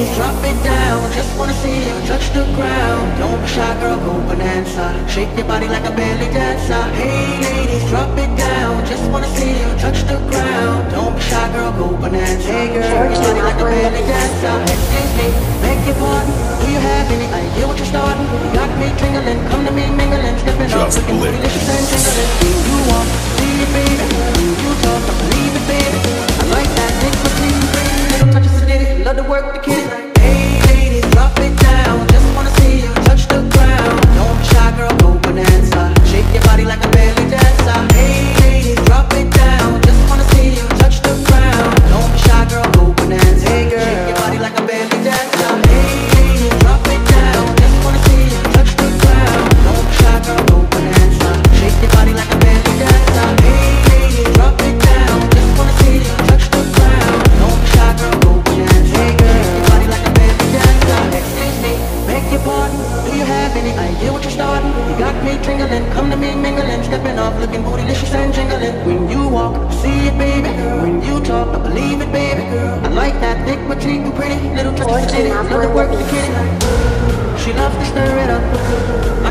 ladies, drop it down. Just wanna see you touch the ground. Don't be shy, girl, go Bananza. Shake your body like a belly dancer. Hey, ladies, drop it down. Just wanna see you touch the ground. Don't be shy, girl, go Bananza. Hey, girl, shake your body like a belly dancer. Excuse me, beg your pardon. Do you have any idea what you're starting? You got me tingling, come to me mingling, stepping up, Just looking off, looking bootylicious and jingling. When you walk, see it, baby. When you talk, I believe it, baby. I like that thick, petite, and pretty little touch of city. Love to work the kitty. She loves to stir it up. I